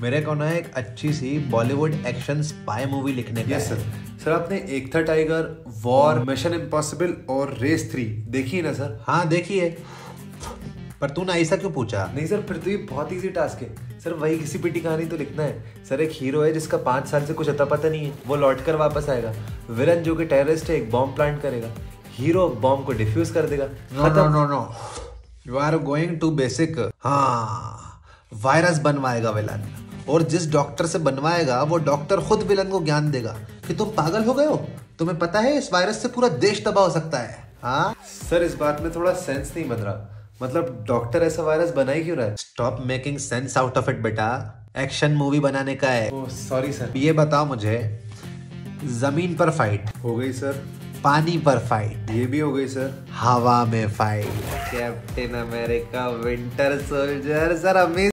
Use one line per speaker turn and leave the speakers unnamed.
मेरे को ना एक अच्छी सी बॉलीवुड एक्शन स्पाई मूवी लिखने का है।
सर सर आपने Ek Tha Tiger War Mission Impossible और रेस थ्री देखी है ना सर
हाँ देखिए पर तूने ऐसा क्यों पूछा?
नहीं सर फिर तो ये बहुत इजी टास्क है। सर वही किसी पिटी कहानी तो लिखना है। सर एक हीरो है जिसका पाँच साल से कुछ अता पता नहीं है। वो लौट कर वापस आएगा। विलन जो कि टेररिस्ट है एक बॉम्ब प्लांट करेगा। हीरो बॉम्ब को डिफ्यूज कर देगा।
No no no no you are going to basic हाँ। वायरस बनवाएगा विलन और जिस डॉक्टर से बनवाएगा वो डॉक्टर खुद विलन को ज्ञान देगा कि तुम पागल हो गए हो। तुम्हें पता है इस वायरस से पूरा देश तबाह हो सकता है हाँ?
सर इस बात में थोड़ा सेंस नहीं बन रहा। मतलब डॉक्टर ऐसा वायरस बना ही क्यों रहा है?
Stop making sense out of it बेटा। एक्शन मूवी बनाने का है।
सॉरी सर
ये बताओ मुझे ज़मीन पर फाइट
हो गई सर
पानी पर फाइट
ये भी हो गई सर
हवा में fight Captain America Winter Soldier sir amazing